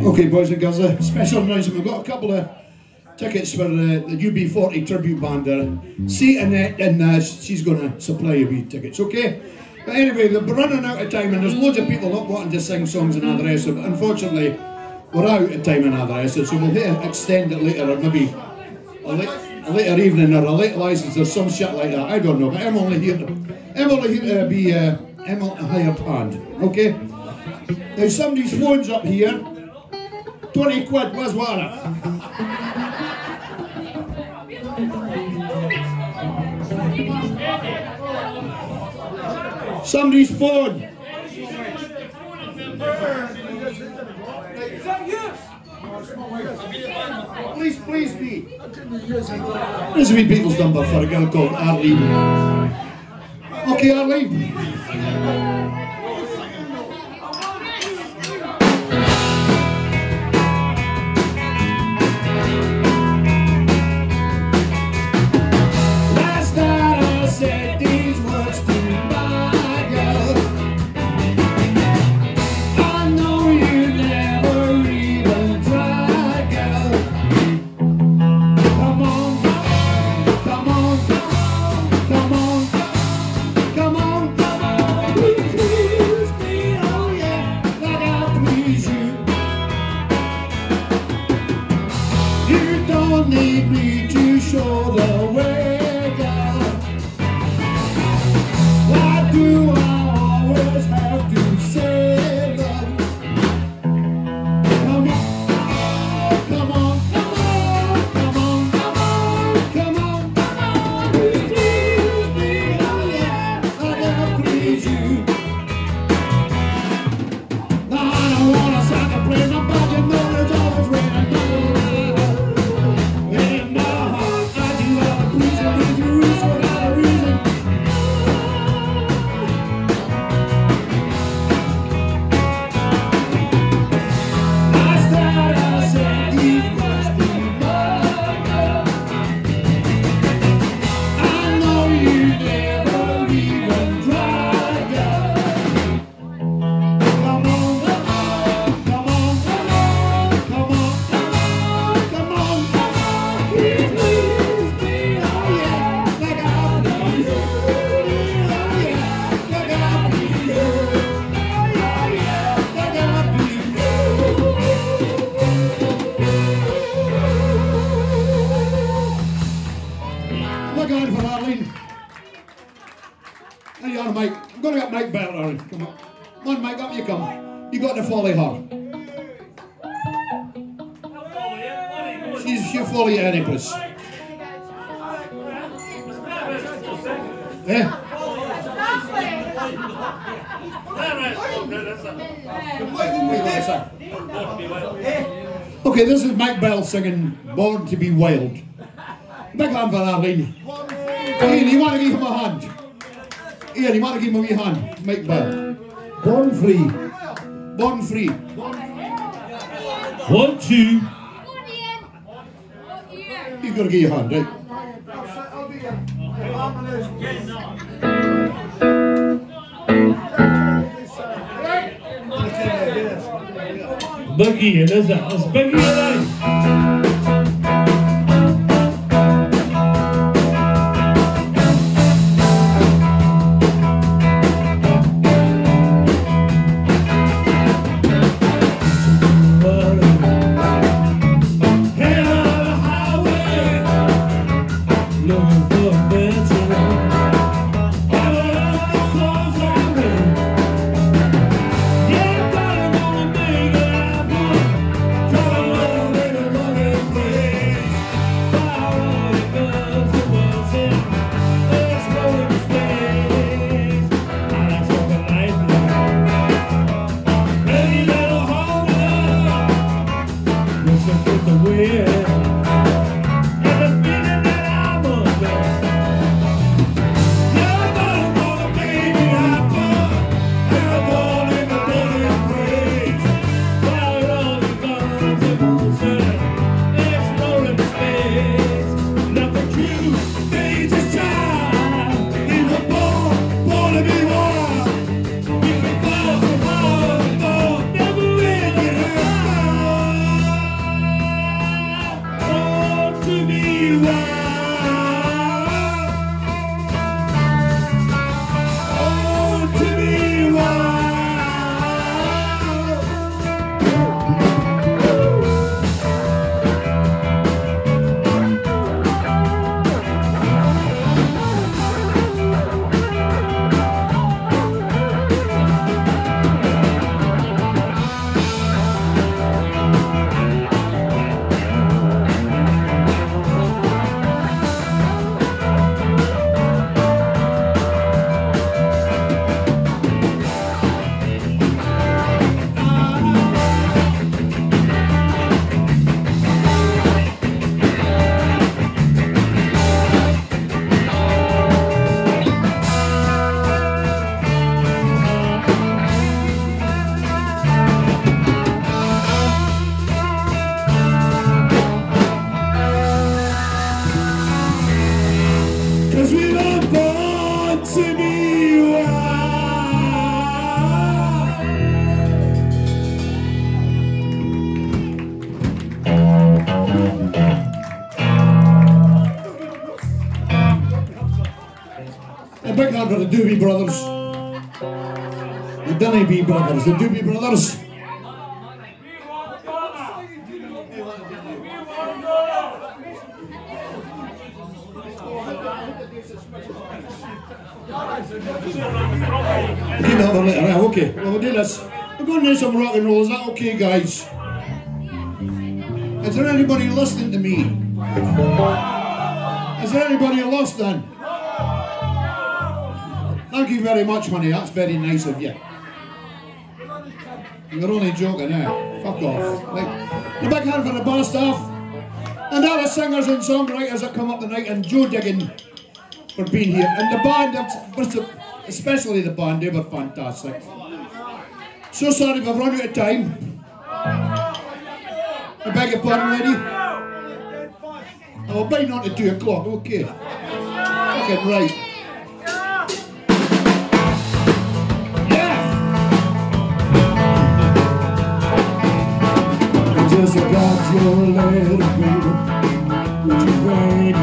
Okay, boys and girls, a special announcement. We've got a couple of tickets for uh, the UB40 tribute band there. See Annette, and uh, she's going to supply you with tickets, okay? But anyway, we're running out of time, and there's loads of people not wanting to sing songs and all the. Unfortunately, we're out of time and it, so we'll extend it later, or maybe a, late, later evening, or a late license, or some shit like that. I don't know, but I'm only here to, I'm only here to be uh, I'm a hired hand, okay? Now somebody's phone's up here. 20 quid, where's water? Somebody's phone. Please, please be. This is me people's number for a girl called Arlene. Okay, Arlene. Don't need me to show the way. Why do I always have to Okay, this is Mike Bell singing Born to be Wild. Big hand for Arlene. Ian, you want to give him a hand? Ian, you want to give him a wee hand? Mike Bell. Born free. Born free. One, two. He's got to give you a hand, right? Oh, Head on the highway, looking for better Doobie Brothers. The B Brothers, the Doobie Brothers. Keep that for later, right, okay. Well, we'll do this. We're going to do some rock and roll, is that okay, guys? Is there anybody listening to me? Is there anybody lost then? Thank you very much, honey. That's very nice of you. You're only joking, eh? Fuck off. The big hand for the bar staff and the singers and songwriters that come up tonight, and Joe Diggin for being here, and the band, especially the band, they were fantastic. So sorry if I've run out of time. I beg your pardon, lady. I'll buy not to two o'clock, okay. Fucking right.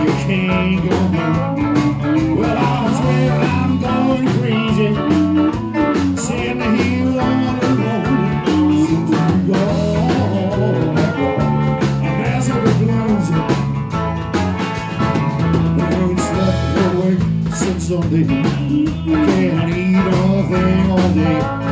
You can't go. Well, I swear I'm going crazy. Saying that he on the road. Since you gone, I'm slept since Sunday. Can't eat a thing all day.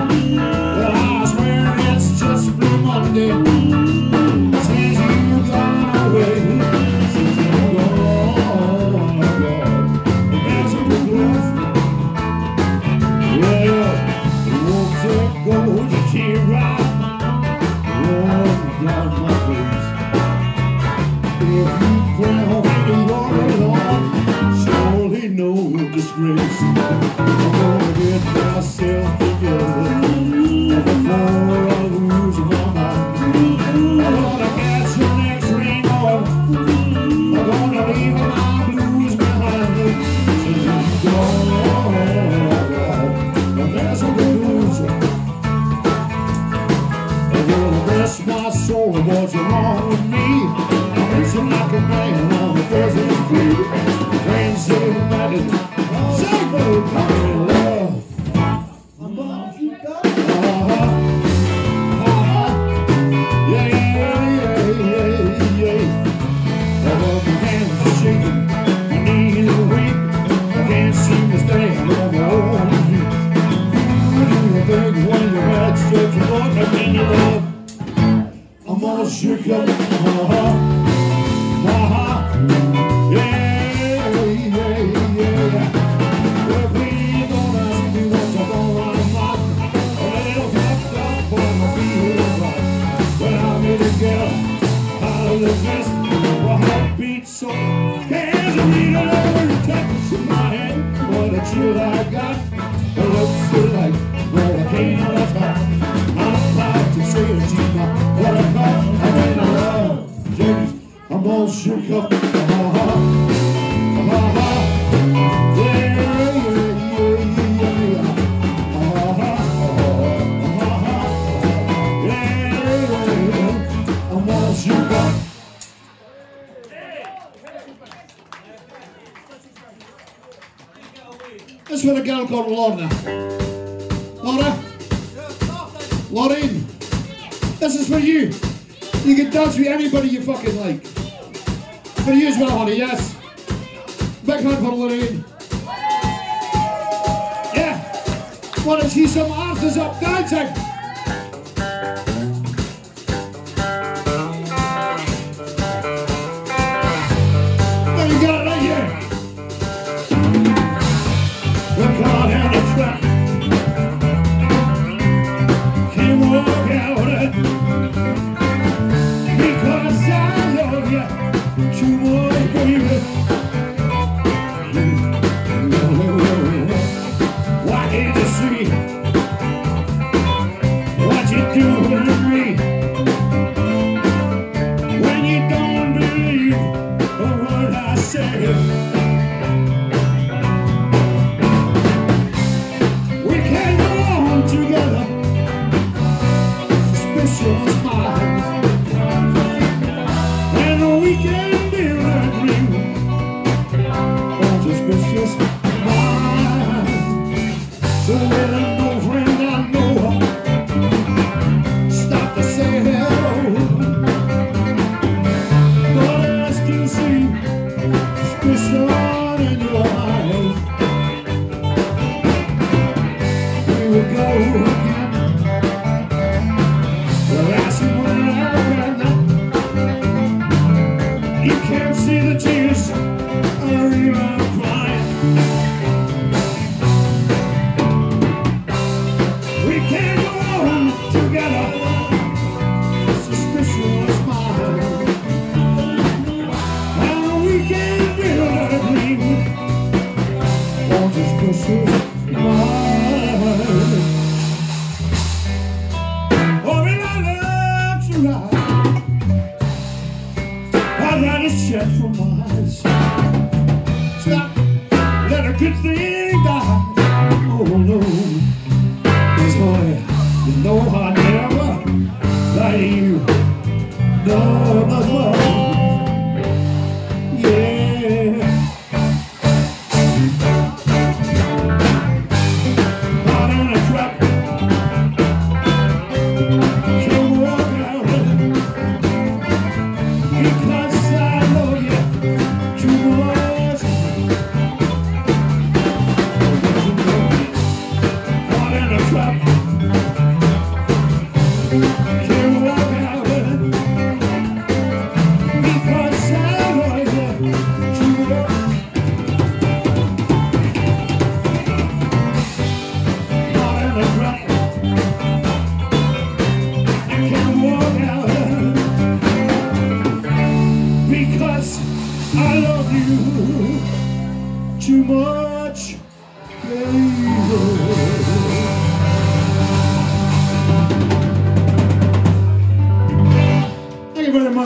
Disgrace. I'm gonna get myself Do when you're mad, such a lot of me love? I'm all shook up, uh-huh, uh-huh. Yeah, yeah, yeah. Well, please don't ask me what's up on mind. A little fucked up, but I'm feeling right. When I'm in the ghetto, out of the my heart beats so. Can't read it over touch in my head. What a chill I I'm all shook up. I'm all shook up. This is for a girl called Lorna. Laura? Lorraine? This is for you. You can dance with anybody you fucking like. For you as well, honey, yes. Big hand for Lorraine. Yeah. Want to see some artists up dancing?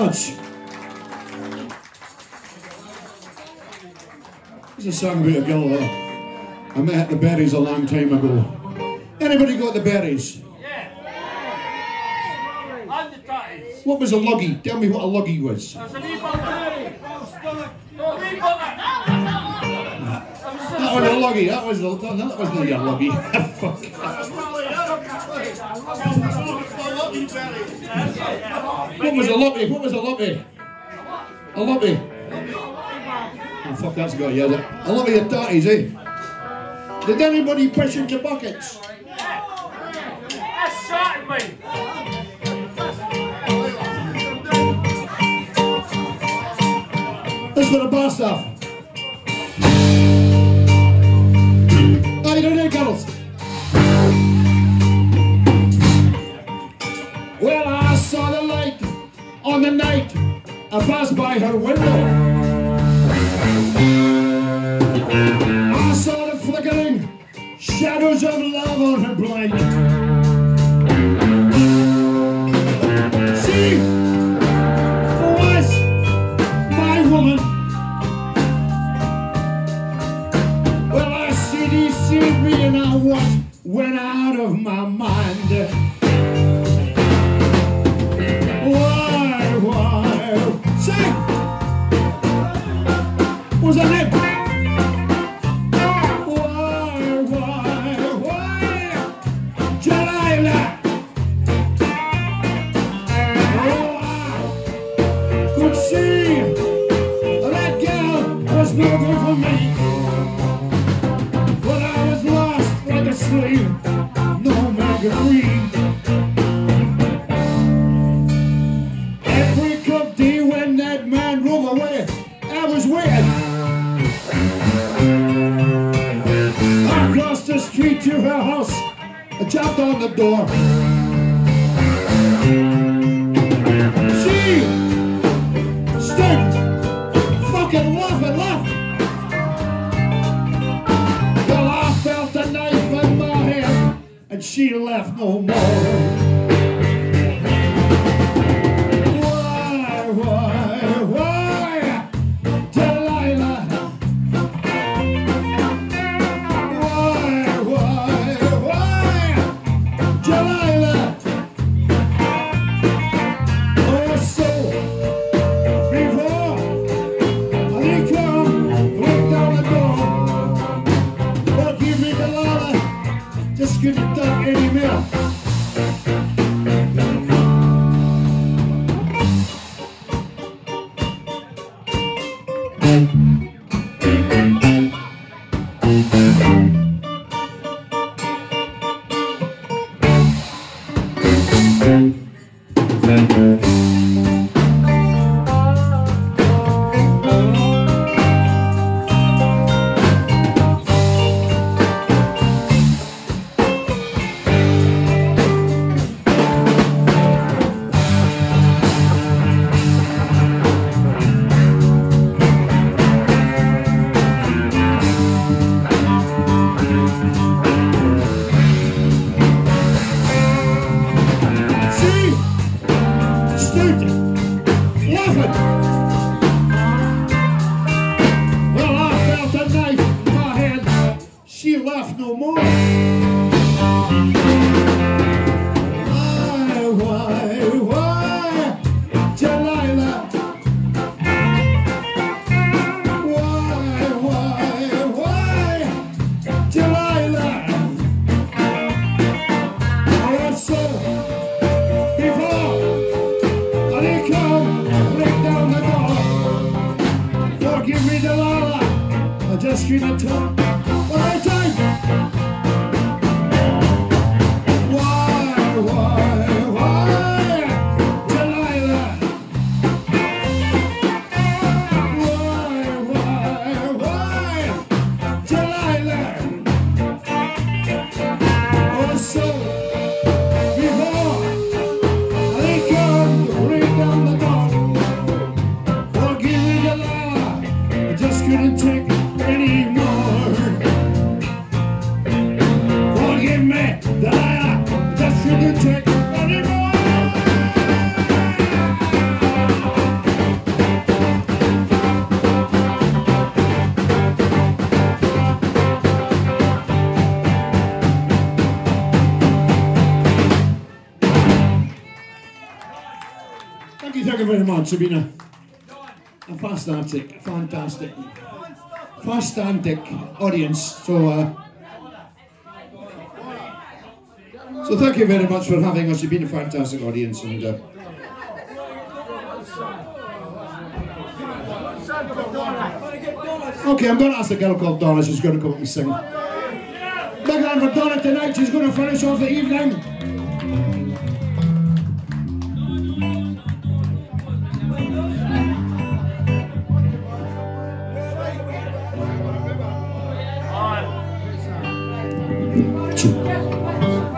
Much. This is a song about a girl that I met at the Berries a long time ago. Anybody got the berries? Yeah. And the tatties. What was a luggy? Tell me what a luggy was. There's a wee bucket. No, a wee. That was a luggy. That was the, that was not your luggy. Fuck. What was a lobby? What was a lobby? A lobby. Oh fuck, that's got you. A luppy of tatties, eh? Did anybody push into buckets? That's shot me. This for the bar stuff. I passed by her window. I saw the flickering shadows of love on her blind. She was my woman. Well, I see me and I went out street of talk. Very much. It's been a, a fantastic, fantastic, fantastic audience. So, uh, so thank you very much for having us. You've been a fantastic audience, and uh, okay, I'm going to ask a girl called Donna. She's going to come up and sing. Big hand for Donna tonight. She's going to finish off the evening. Well,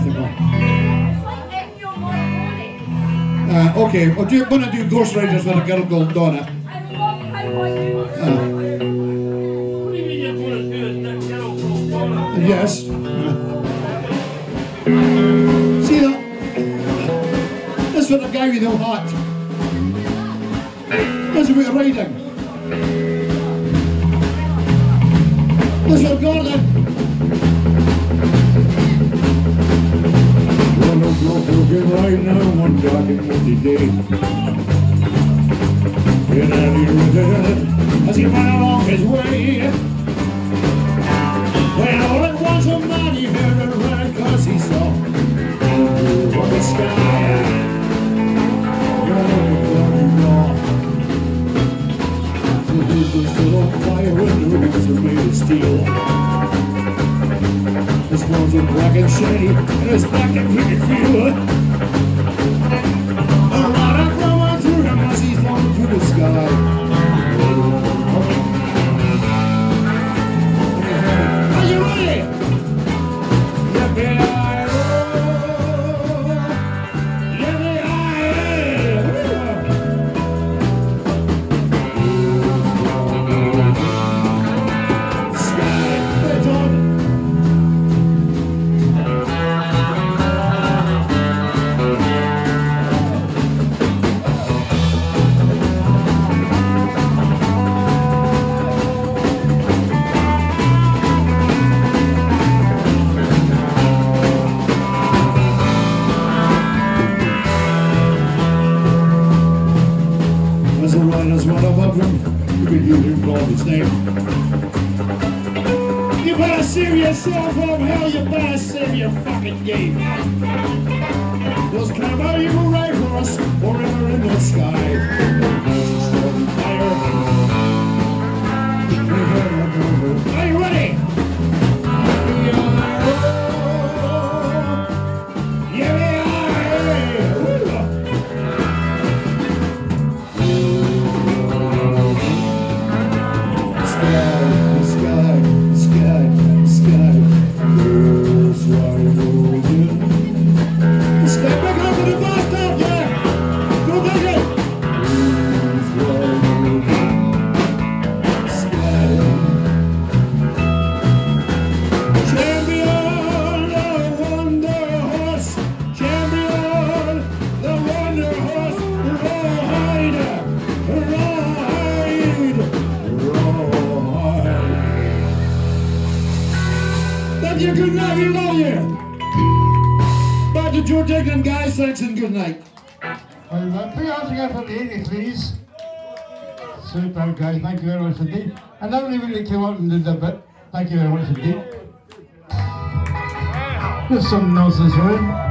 thing on. It's like Ennio Morricone. Uh, okay, do, want to do Ghost Riders with a girl called Donna. Uh, What going yes. See that? That's for the guy with the hat. That's about riding. That's for Gordon. One o'clock looking right now, one dark and windy day. Out here with as he ran along his way. When all at once a man he heard a run cause he saw from the sky. Fire and the roofs were made of steel. His clothes were black and shiny and his black and crooked feel. A rod of flowing through him as he flung through the sky. Thank you very much indeed. There's some nonsense, right?